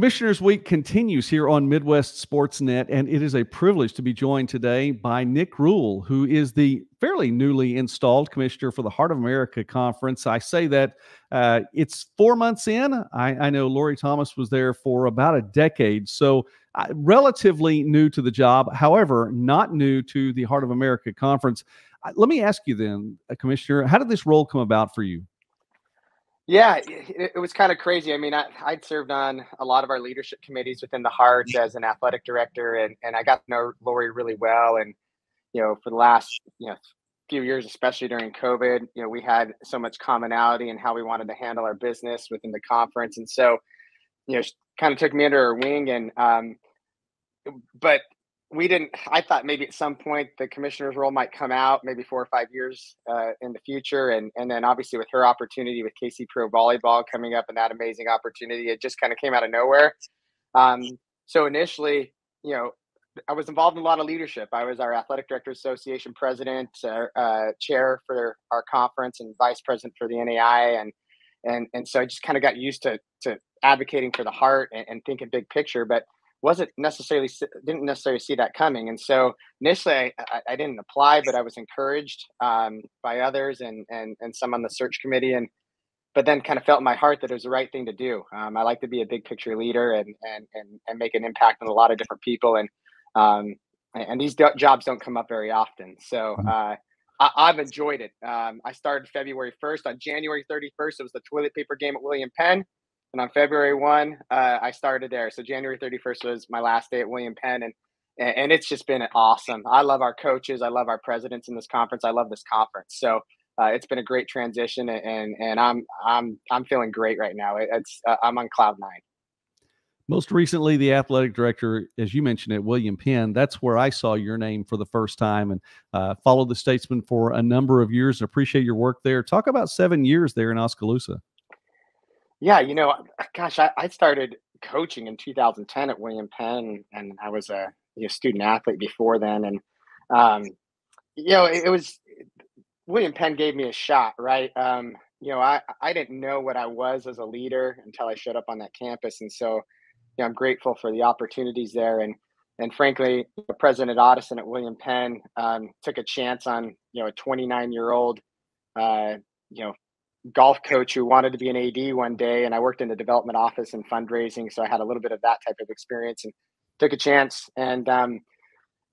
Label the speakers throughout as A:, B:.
A: Commissioners Week continues here on Midwest Sports Net, and it is a privilege to be joined today by Nik Rule, who is the fairly newly installed commissioner for the Heart of America Conference. I say that uh, it's four months in. I, I, know Lori Thomas was there for about a decade, so uh, relatively new to the job. However, not new to the Heart of America Conference. Uh, let me ask you then, uh, Commissioner, how did this role come about for you?
B: Yeah, it, it was kind of crazy. I mean, I, would served on a lot of our leadership committees within the Heart as an athletic director, and, and I got to know Lori really well. And, you know, for the last, you know, few years, especially during COVID, you know, we had so much commonality in how we wanted to handle our business within the conference. And so, you know, she kind of took me under her wing and, um, but we didn't i thought maybe at some point the commissioner's role might come out maybe four or five years uh, in the future and and then obviously with her opportunity with kc pro volleyball coming up and that amazing opportunity it just kind of came out of nowhere. Um, so initially you know i was involved in a lot of leadership. I was our athletic director association president uh, uh, chair for our conference and vice president for the nai and and and so i just kind of got used to to advocating for the heart and, and thinking big picture but wasn't necessarily didn't necessarily see that coming. And so initially i, I didn't apply but i was encouraged um, by others and, and and some on the search committee. And but then kind of felt in my heart that it was the right thing to do. Um, i like to be a big picture leader and and and, and make an impact on a lot of different people. And um, and these do- jobs don't come up very often. So mm-hmm. uh, I, have enjoyed it. Um, i started february 1st on january 31st it was the toilet paper game at william penn and on February 1, uh, I started there. So January 31st was my last day at William Penn. And, and it's just been awesome. I love our coaches. I love our presidents in this conference. I love this conference. So uh, it's been a great transition and, and I'm, I'm, I'm feeling great right now. It's, uh, I'm on cloud nine.
A: Most recently, the athletic director, as you mentioned at William Penn, that's where I saw your name for the first time and uh, followed the Statesmen for a number of years and appreciate your work there. Talk about seven years there in Oskaloosa.
B: Yeah, you know, gosh, I, I started coaching in 2010 at William Penn, and I was a you know, student athlete before then. And um, you know, it, it, was William Penn gave me a shot, right? Um, you know, I I didn't know what I was as a leader until I showed up on that campus, and so you know, I'm grateful for the opportunities there. And and frankly, President Ottosson at William Penn um, took a chance on you know a 29 year old, uh, you know, golf coach who wanted to be an AD one day, and I worked in the development office and fundraising, so I had a little bit of that type of experience and took a chance. And um,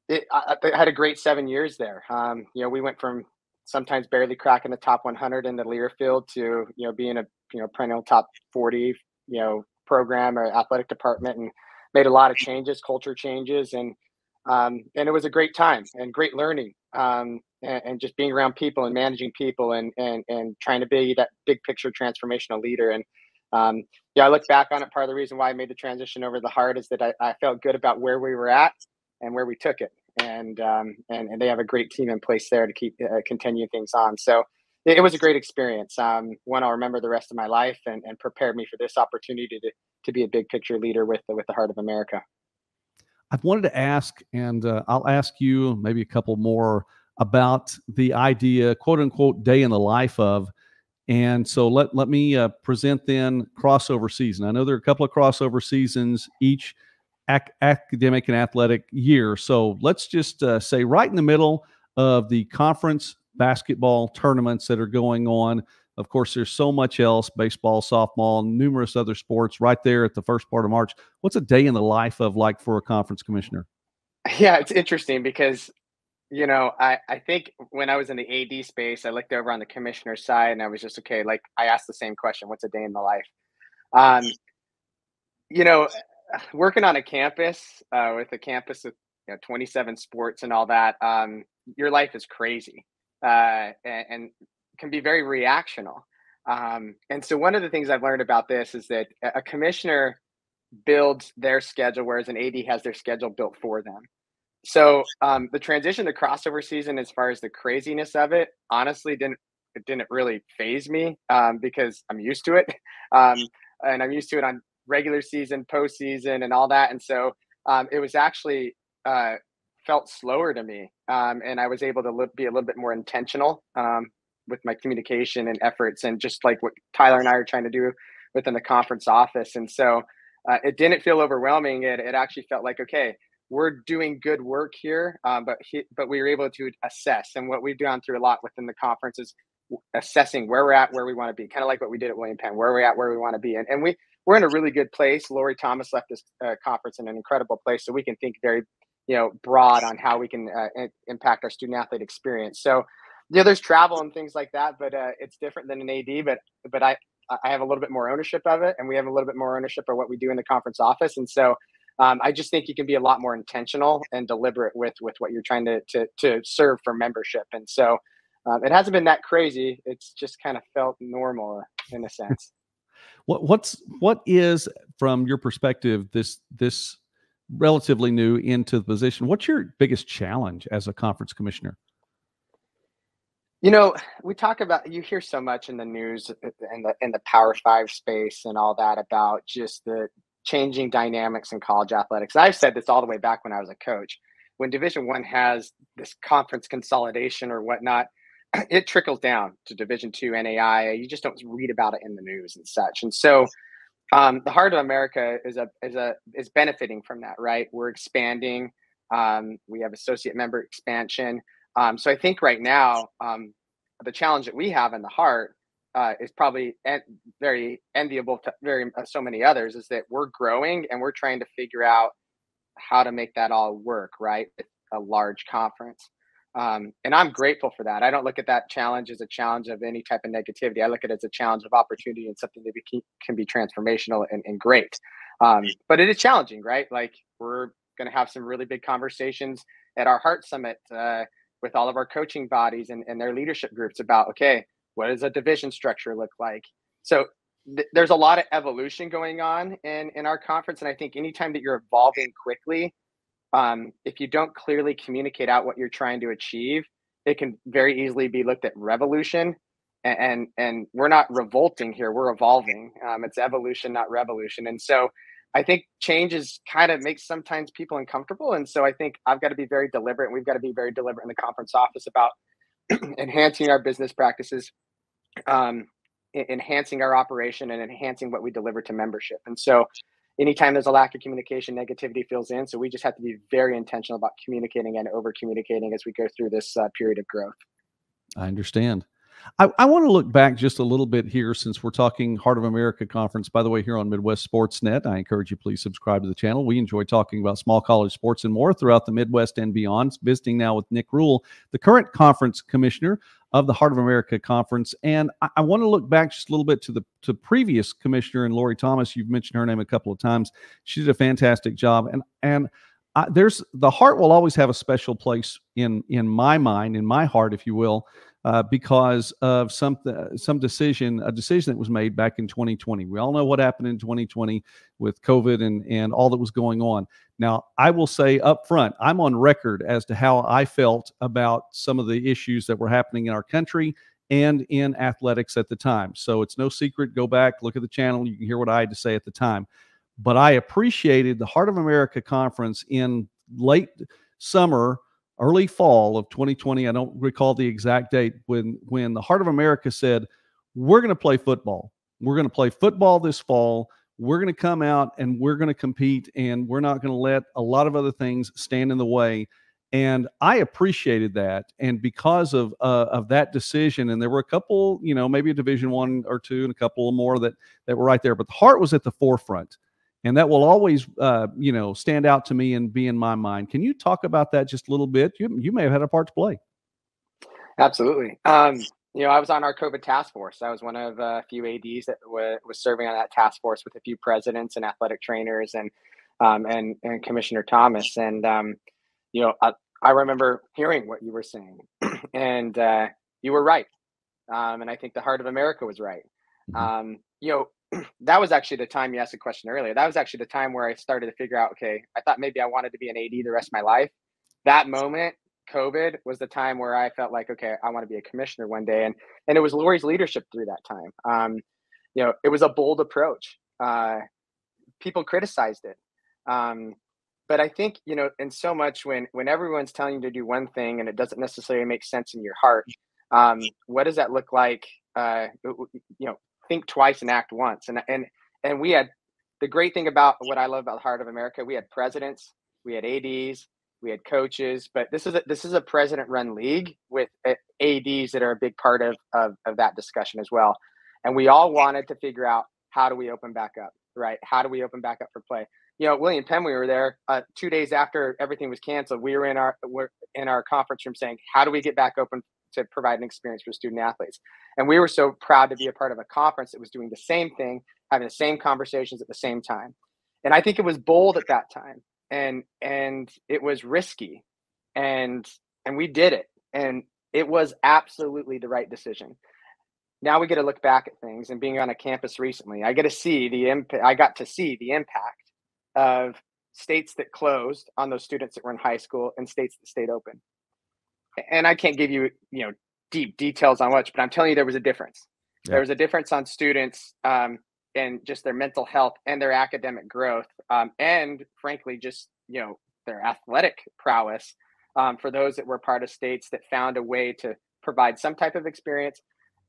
B: it, I, I, had a great seven years there. Um, you know, we went from sometimes barely cracking the top 100 in the Learfield to you know being a you know perennial top 40 you know program or athletic department, and made a lot of changes, culture changes, and um, and it was a great time and great learning. Um, and, and, just being around people and managing people and and and trying to be that big picture transformational leader. And um, yeah i look back on it part of the reason why i made the transition over the heart is that i, I felt good about where we were at and where we took it. And um, and, and they have a great team in place there to keep uh, continue things on. So it, it was a great experience. Um, one i'll remember the rest of my life and, and prepared me for this opportunity to, to be a big picture leader with the, with the heart of america.
A: I've wanted to ask and uh, i'll ask you maybe a couple more about the idea, quote unquote, day in the life of. And so let, let me uh, present then crossover season. I know there are a couple of crossover seasons each ac- academic and athletic year. So let's just uh, say right in the middle of the conference basketball tournaments that are going on. Of course, there's so much else baseball, softball, numerous other sports right there at the first part of March. What's a day in the life of like for a conference commissioner?
B: Yeah, it's interesting because you know, I, I think when I was in the AD space, I looked over on the commissioner side and I was just okay. Like I asked the same question: "What's a day in the life?" Um, you know, working on a campus uh, with a campus with you know, 27 sports and all that, um, your life is crazy uh, and, and, can be very reactional. Um, and so, one of the things I've learned about this is that a commissioner builds their schedule, whereas an AD has their schedule built for them. So um, the transition to crossover season, as far as the craziness of it, honestly didn't it didn't really faze me um, because I'm used to it, um, and I'm used to it on regular season, postseason, and all that. And so um, it was actually uh, felt slower to me, um, and I was able to li- be a little bit more intentional um, with my communication and efforts, and just like what Tyler and I are trying to do within the conference office. And so uh, it didn't feel overwhelming. It, it actually felt like, okay, we're doing good work here, um, but he, but we were able to assess. And what we've gone through a lot within the conference is assessing where we're at, where we want to be, kind of like what we did at William Penn, where we're at, where we want to be. And, and we, we're in a really good place. Lori Thomas left this uh, conference in an incredible place. So we can think very, you know, broad on how we can uh, impact our student athlete experience. So, you know, there's travel and things like that, but uh, it's different than an AD. But but I I have a little bit more ownership of it, and we have a little bit more ownership of what we do in the conference office. And so um, I just think you can be a lot more intentional and deliberate with with what you're trying to to, to serve for membership. And so um, it hasn't been that crazy. It's just kind of felt normal in a sense.
A: what what's what is from your perspective this this relatively new into the position? What's your biggest challenge as a conference commissioner?
B: You know, we talk about you hear so much in the news and the in the Power Five space and all that about just the changing dynamics in college athletics. I've said this all the way back when I was a coach. When Division One has this conference consolidation or whatnot, it trickles down to Division Two NAI. You just don't read about it in the news and such. And so, um, the Heart of America is a is a is benefiting from that. Right, we're expanding. Um, we have associate member expansion. Um, so I think right now, um, the challenge that we have in the heart uh, is probably en- very enviable to very uh, so many others. Is that we're growing and we're trying to figure out how to make that all work right with a large conference. Um, and I'm grateful for that. I don't look at that challenge as a challenge of any type of negativity. I look at it as a challenge of opportunity and something that be, can be transformational and, and great. Um, but it is challenging, right? Like we're going to have some really big conversations at our Heart Summit uh, with all of our coaching bodies and, and their leadership groups about okay what does a division structure look like? So th- there's a lot of evolution going on in in our conference and i think anytime that you're evolving quickly um, if you don't clearly communicate out what you're trying to achieve it can very easily be looked at revolution and and, and we're not revolting here we're evolving. Um, it's evolution not revolution. And so I think change is kind of makes sometimes people uncomfortable. And so I think I've got to be very deliberate and we've got to be very deliberate in the conference office about enhancing our business practices, um, enhancing our operation and enhancing what we deliver to membership. And so anytime there's a lack of communication, negativity fills in. So we just have to be very intentional about communicating and over communicating as we go through this uh, period of growth.
A: I understand. I, I want to look back just a little bit here since we're talking Heart of America Conference. By the way, here on Midwest Sports Net, I encourage you please subscribe to the channel. We enjoy talking about small college sports and more throughout the Midwest and beyond. Visiting now with Nik Rule, the current conference commissioner of the Heart of America Conference. And I, I, want to look back just a little bit to the to previous commissioner and Lori Thomas. You've mentioned her name a couple of times. She did a fantastic job. And and I, there's the heart will always have a special place in in my mind, in my heart, if you will, uh, because of some some decision, a decision that was made back in 2020. We all know what happened in 2020 with COVID and and all that was going on. Now, I will say up front, I'm on record as to how I felt about some of the issues that were happening in our country and in athletics at the time. So it's no secret. Go back, look at the channel. You can hear what I had to say at the time. But I appreciated the Heart of America conference in late summer early fall of 2020. I don't recall the exact date when when the Heart of America said, "We're going to play football. We're going to play football this fall. We're going to come out and we're going to compete, and we're not going to let a lot of other things stand in the way." And I appreciated that, and because of uh, of that decision, and there were a couple, you know, maybe a Division One or two, and a couple more that that were right there, but the heart was at the forefront and that will always uh, you know stand out to me and be in my mind. Can you talk about that just a little bit? You, you may have had a part to play.
B: Absolutely. Um, you know i was on our covid task force. I was one of a few ads that w- was serving on that task force with a few presidents and athletic trainers and um, and and commissioner thomas. And um, you know I, I, remember hearing what you were saying. And uh, you were right. Um, and i think the heart of america was right. Mm-hmm. Um, you know that was actually the time you asked a question earlier. That was actually the time where I started to figure out, okay, I thought maybe I wanted to be an AD the rest of my life. That moment, COVID, was the time where I felt like, okay, I want to be a commissioner one day. And and it was Lori's leadership through that time. Um, you know, it was a bold approach. Uh, people criticized it. Um, but I think, you know, in so much when when everyone's telling you to do one thing and it doesn't necessarily make sense in your heart, um, what does that look like uh, you know think twice and act once. And and and we had the great thing about what I love about the Heart of America, we had presidents, we had ads, we had coaches, but this is a, this is a president-run league with ads that are a big part of, of of that discussion as well. And we all wanted to figure out how do we open back up, right? How do we open back up for play? You know, William Penn, we were there uh, two days after everything was canceled. We were in our we're in our conference room saying, how do we get back open to provide an experience for student athletes? And we were so proud to be a part of a conference that was doing the same thing, having the same conversations at the same time. And I think it was bold at that time, and and it was risky, and and we did it, and it was absolutely the right decision now we get to look back at things and being on a campus recently i get to see the impact i got to see the impact of states that closed on those students that were in high school and states that stayed open and i can't give you you know deep details on much, but i'm telling you there was a difference yeah. there was a difference on students um, and just their mental health and their academic growth um, and frankly just you know their athletic prowess um, for those that were part of states that found a way to provide some type of experience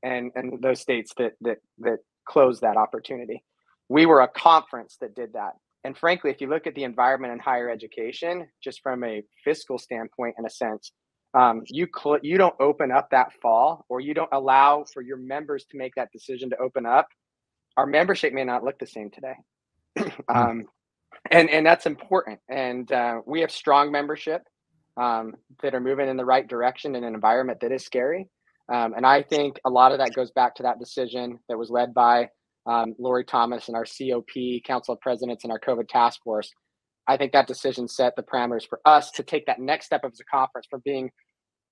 B: and and those states that that that closed that opportunity. We were a conference that did that. And frankly, if you look at the environment in higher education, just from a fiscal standpoint, in a sense, um, you cl- you don't open up that fall, or you don't allow for your members to make that decision to open up. Our membership may not look the same today, hmm. um, and and that's important. And uh, we have strong membership um, that are moving in the right direction in an environment that is scary. Um, and I think a lot of that goes back to that decision that was led by um, Lori Thomas and our COP, Council of Presidents, and our COVID task force. I think that decision set the parameters for us to take that next step of the conference from being,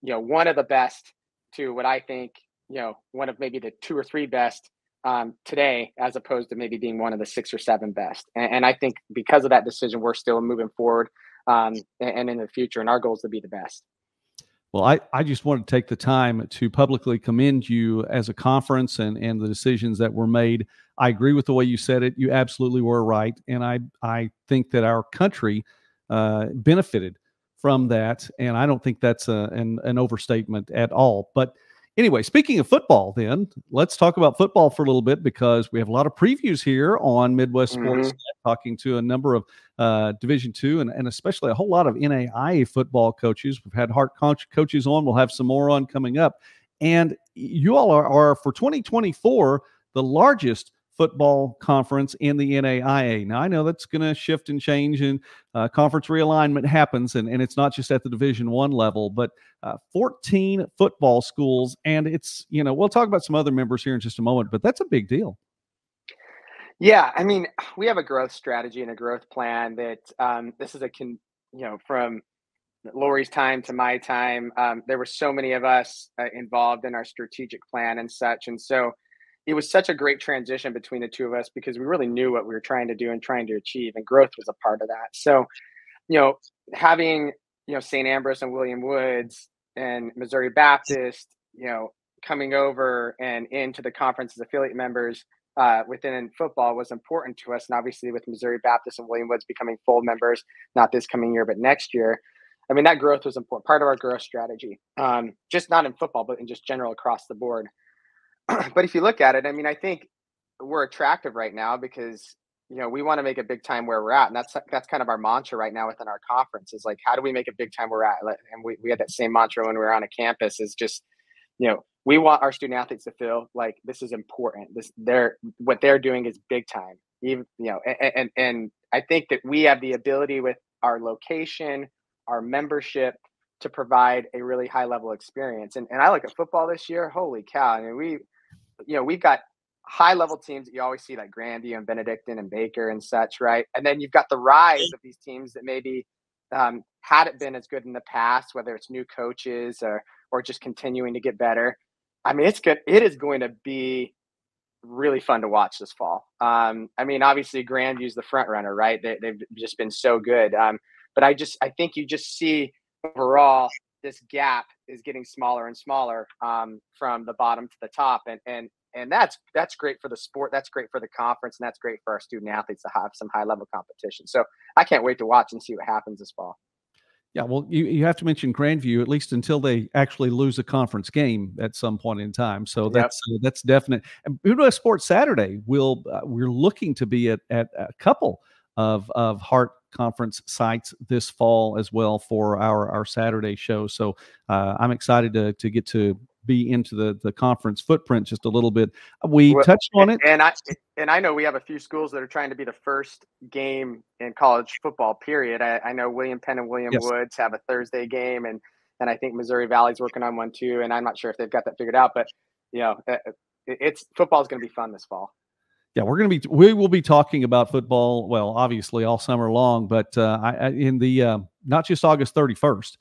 B: you know, one of the best to what I think, you know, one of maybe the two or three best um, today, as opposed to maybe being one of the six or seven best. And, and I think because of that decision, we're still moving forward um, and, and in the future, and our goal is to be the best.
A: Well, I, I just want to take the time to publicly commend you as a conference and, and the decisions that were made. I agree with the way you said it. You absolutely were right. And I, I think that our country uh, benefited from that. And I don't think that's a, an, an overstatement at all. But Anyway, speaking of football, then let's talk about football for a little bit because we have a lot of previews here on Midwest Sports, mm-hmm. talking to a number of uh, Division two and, and especially a whole lot of NAIA football coaches. We've had Heart coach, coaches on. We'll have some more on coming up. And you all are, are for 2024 the largest football conference in the NAIA. Now, I know that's going to shift and change, and uh, conference realignment happens, and, and it's not just at the Division One level, but uh, 14 football schools, and it's you know we'll talk about some other members here in just a moment, but that's a big deal.
B: Yeah, I mean, we have a growth strategy and a growth plan that um, this is a con, you know from Lori's time to my time. Um, there were so many of us uh, involved in our strategic plan and such, and so it was such a great transition between the two of us because we really knew what we were trying to do and trying to achieve and growth was a part of that. So you know having you know st ambrose and william woods and missouri baptist you know coming over and into the conference as affiliate members uh, within football was important to us. And obviously with missouri baptist and william woods becoming full members not this coming year but next year i mean that growth was important part of our growth strategy um, just not in football but in just general across the board but if you look at it, I mean, I think we're attractive right now because you know we want to make a big time where we're at, and that's that's kind of our mantra right now within our conference is like, how do we make a big time where we're at? And we we had that same mantra when we were on a campus is just, you know, we want our student athletes to feel like this is important. This they're what they're doing is big time. Even you know, and and, and I think that we have the ability with our location, our membership, to provide a really high level experience. And and I look at football this year. Holy cow! I mean, we you know, we've got high level teams that you always see like Grandview and Benedictine and Baker and such, right? And then you've got the rise of these teams that maybe um, had it been as good in the past, whether it's new coaches or or just continuing to get better. I mean, it's good. It is going to be really fun to watch this fall. Um, I mean, obviously Grandview's the front runner, right? They, have just been so good. Um, but I just I think you just see overall this gap is getting smaller and smaller um, from the bottom to the top, and and and that's that's great for the sport. That's great for the conference, and that's great for our student athletes to have some high level competition. So I can't wait to watch and see what happens this fall.
A: Yeah, well, you, you have to mention Grandview at least until they actually lose a conference game at some point in time. So that's yep. uh, that's definite. And Budo Sports Saturday will uh, we're looking to be at at a couple of of heart conference sites this fall as well for our our Saturday show. So uh, I'm excited to to get to be into the the conference footprint just a little bit. We well, touched on it,
B: and I and I know we have a few schools that are trying to be the first game in college football. Period. I, I know William Penn and William yes. Woods have a Thursday game, and and I think Missouri Valley's working on one too. And I'm not sure if they've got that figured out, but you know, it, it's football is going to be fun this fall.
A: Yeah, we're going to be we will be talking about football. Well, obviously all summer long, but uh, I, in the uh, not just August 31st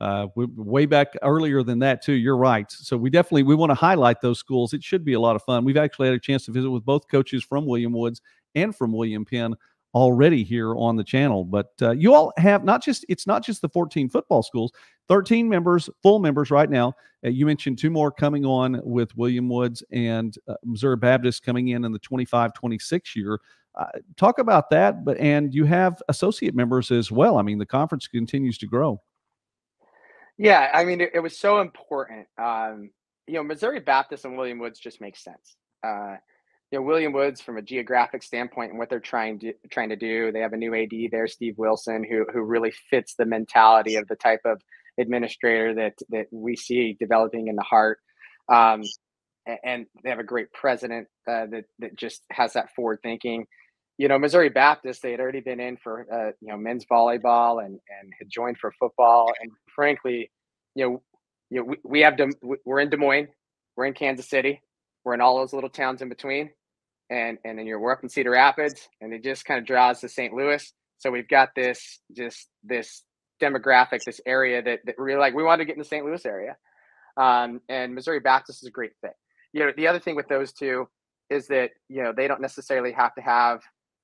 A: uh, way back earlier than that too. You're right. So we definitely we want to highlight those schools. It should be a lot of fun. We've actually had a chance to visit with both coaches from William Woods and from William Penn already here on the channel. But uh, you all have not just it's not just the 14 football schools, 13 members, full members right now. Uh, you mentioned two more coming on with William Woods and uh, Missouri Baptist coming in in the 25-26 year. Uh, talk about that, but and you have associate members as well. I mean, the conference continues to grow.
B: Yeah, I mean, it, it was so important. Um, you know, Missouri Baptist and William Woods just makes sense. Uh, you know, William Woods, from a geographic standpoint and what they're trying to trying to do, they have a new AD there, Steve Wilson, who who really fits the mentality of the type of administrator that that we see developing in the heart. Um, and they have a great president uh, that that just has that forward thinking you know, Missouri Baptist, they had already been in for, uh, you know, men's volleyball and, and had joined for football. And frankly, you know, you know, we, we have, we're in Des Moines, we're in Kansas City, we're in all those little towns in between. And, and then you're, we're up in Cedar Rapids and it just kind of draws to St. Louis. So we've got this, just this demographic, this area that, that really like, we wanted to get in the St. Louis area. Um, and Missouri Baptist is a great fit. You know, the other thing with those two is that, you know, they don't necessarily have to have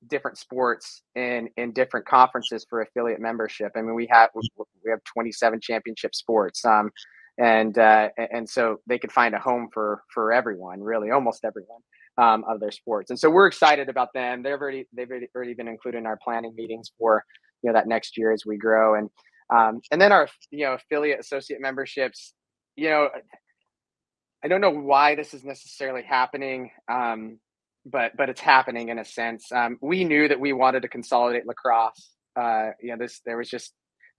B: different sports in in different conferences for affiliate membership. I mean, we have we have 27 championship sports, um, and uh, and so they could find a home for for everyone, really, almost everyone um, of their sports. And so we're excited about them. They've already they've already been included in our planning meetings for you know that next year as we grow, and um, and then our you know affiliate associate memberships. You know, I don't know why this is necessarily happening. Um, but but it's happening in a sense. Um, we knew that we wanted to consolidate lacrosse. Uh, you know, this there was just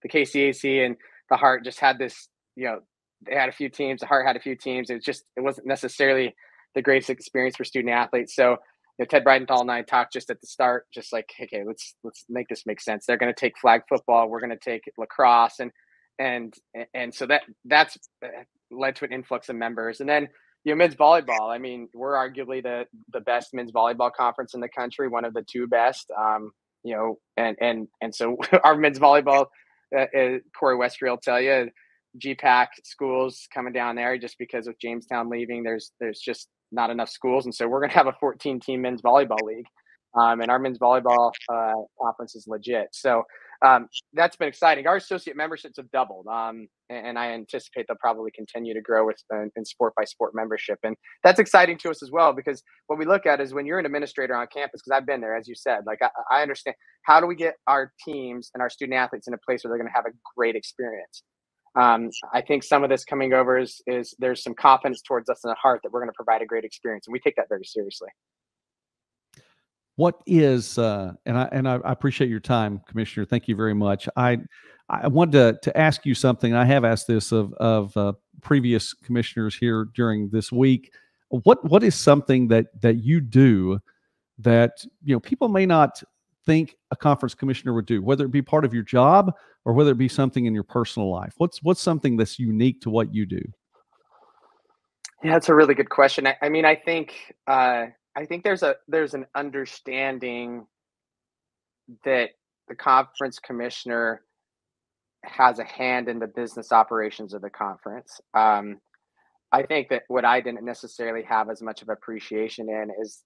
B: the KCAC and the Heart just had this. You know, they had a few teams. The Heart had a few teams. It was just it wasn't necessarily the greatest experience for student athletes. So you know, Ted Breidenthal and I talked just at the start, just like, okay, let's let's make this make sense. They're going to take flag football. We're going to take lacrosse, and and and so that that's uh, led to an influx of members. And then you know, men's volleyball. I mean, we're arguably the the best men's volleyball conference in the country, one of the two best. Um, you know, and and and so our men's volleyball, uh, uh, Corey Westra will tell you, GPAC schools coming down there just because of Jamestown leaving. There's there's just not enough schools, and so we're gonna have a 14 team men's volleyball league, um, and our men's volleyball uh, conference is legit. So um, that's been exciting. Our associate memberships have doubled, um, and I anticipate they'll probably continue to grow with uh, in sport by sport membership, and that's exciting to us as well because what we look at is when you're an administrator on campus. Because I've been there, as you said, like I, I understand how do we get our teams and our student athletes in a place where they're going to have a great experience. Um, I think some of this coming over is, is there's some confidence towards us in the heart that we're going to provide a great experience, and we take that very seriously
A: what is uh, and I and I appreciate your time, Commissioner. Thank you very much. I I wanted to, to ask you something. I have asked this of of uh, previous commissioners here during this week. What what is something that that you do that you know people may not think a conference commissioner would do, whether it be part of your job or whether it be something in your personal life? What's what's something that's unique to what you do?
B: Yeah, that's a really good question. I, I mean, I think uh, I think there's a there's an understanding that the conference commissioner has a hand in the business operations of the conference. Um, I think that what I didn't necessarily have as much of appreciation in is,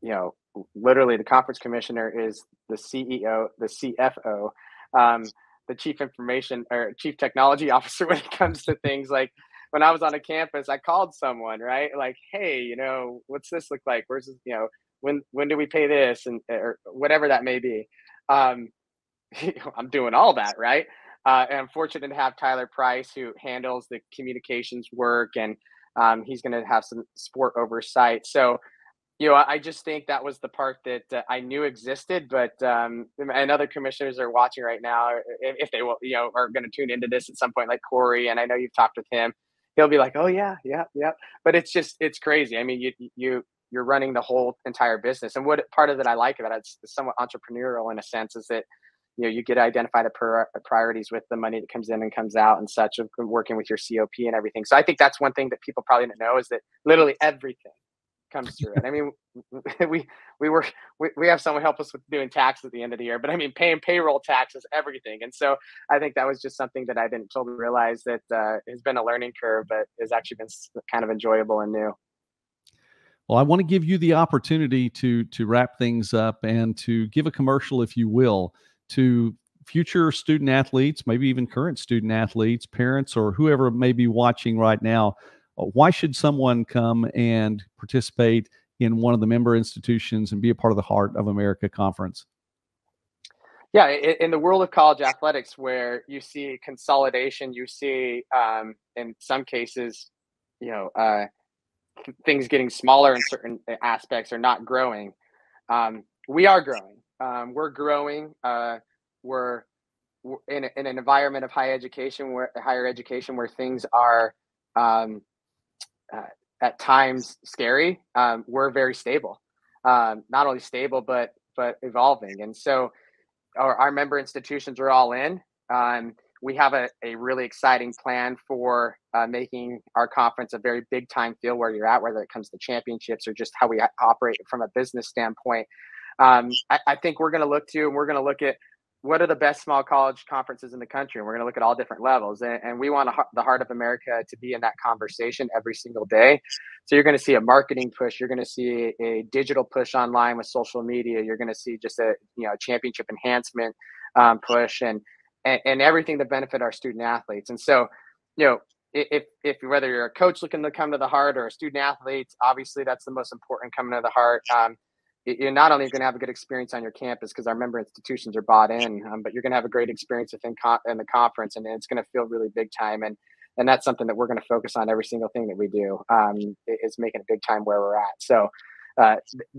B: you know, literally the conference commissioner is the CEO, the CFO, um, the chief information or chief technology officer when it comes to things like when I was on a campus, I called someone, right? Like, hey, you know, what's this look like? Where's this, you know, when when do we pay this and or whatever that may be. Um, I'm doing all that, right? uh, and I'm fortunate to have Tyler Price, who handles the communications work, and um, he's going to have some sport oversight. So, you know, I just think that was the part that uh, I knew existed, but um, and other commissioners are watching right now, if, if they will, you know, are going to tune into this at some point, like Corey, and I know you've talked with him. He'll be like, "Oh yeah, yeah, yeah," but it's just it's crazy. I mean, you you you're running the whole entire business, and what part of it I like about it, it's somewhat entrepreneurial in a sense, is that you know you get to identify the priorities with the money that comes in and comes out and such of working with your cop and everything. So i think that's one thing that people probably don't know is that literally everything comes through it. I mean we we work we, we have someone help us with doing tax at the end of the year but i mean paying payroll taxes everything. And so i think that was just something that i didn't totally realize that uh, has been a learning curve but has actually been kind of enjoyable and new.
A: Well i want to give you the opportunity to to wrap things up and to give a commercial if you will to future student athletes, maybe even current student athletes, parents, or whoever may be watching right now, why should someone come and participate in one of the member institutions and be a part of the Heart of America conference?
B: Yeah, in the world of college athletics, where you see consolidation, you see um, in some cases, you know, uh, things getting smaller in certain aspects or not growing. Um, we are growing um, we're growing. Uh, we're, we're in, a, in, an environment of higher education, where higher education, where things are um, uh, at times scary. Um, we're very stable, um, not only stable but but evolving. And so, our, our member institutions are all in. Um, we have a, a really exciting plan for uh, making our conference a very big time feel where you're at, whether it comes to championships or just how we operate from a business standpoint um, I, I, think we're going to look to and we're going to look at what are the best small college conferences in the country? And we're going to look at all different levels. And, and we want a, the heart of america to be in that conversation every single day. So you're going to see a marketing push. You're going to see a digital push online with social media. You're going to see just a you know championship enhancement um, push and, and and everything to benefit our student athletes. And so you know if if whether you're a coach looking to come to the heart or a student athlete obviously that's the most important coming to the heart. Um, you're not only going to have a good experience on your campus because our member institutions are bought in, um, but you're going to have a great experience within con- in the conference, and it's going to feel really big time. And and that's something that we're going to focus on every single thing that we do um, is making a big time where we're at. So uh,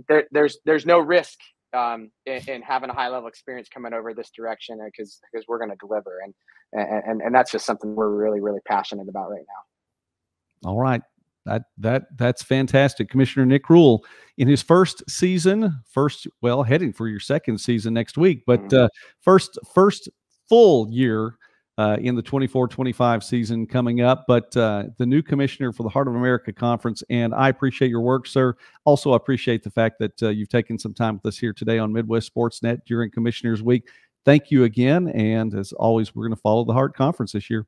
B: there, there's there's no risk um, in, in, having a high level experience coming over this direction because because we're going to deliver, and, and and that's just something we're really really passionate about right now.
A: All right, that that that's fantastic. Commissioner Nik Rule in his first season, first well, heading for your second season next week, but mm-hmm. uh, first first full year uh, in the 24-25 season coming up. But uh, the new commissioner for the Heart of America Conference, and I appreciate your work, sir. Also, appreciate the fact that uh, you've taken some time with us here today on Midwest Sports Net during Commissioners Week. Thank you again, and as always, we're going to follow the Heart Conference this year.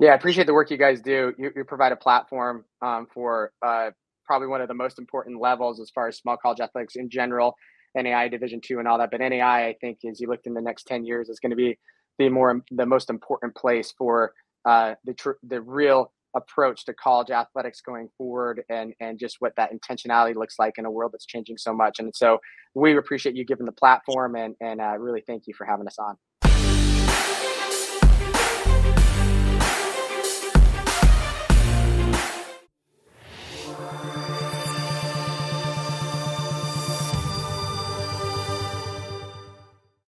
B: Yeah, I appreciate the work you guys do. You, you provide a platform um, for uh, probably one of the most important levels as far as small college athletics in general, NAI Division two and all that. But NAI, I think, as you looked in the next ten years, is going to be the more the most important place for uh, the tr- the real approach to college athletics going forward and and just what that intentionality looks like in a world that's changing so much and so we appreciate you giving the platform and and uh, really thank you for having us on